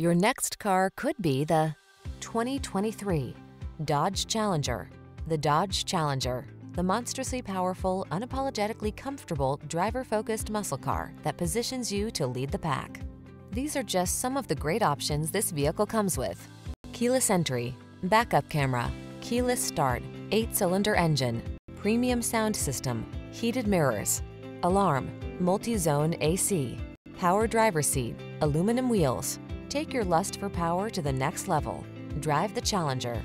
Your next car could be the 2023 Dodge Challenger. The Dodge Challenger, the monstrously powerful, unapologetically comfortable, driver-focused muscle car that positions you to lead the pack. These are just some of the great options this vehicle comes with. Keyless entry, backup camera, keyless start, eight-cylinder engine, premium sound system, heated mirrors, alarm, multi-zone AC, power driver seat, aluminum wheels. Take your lust for power to the next level. Drive the Challenger.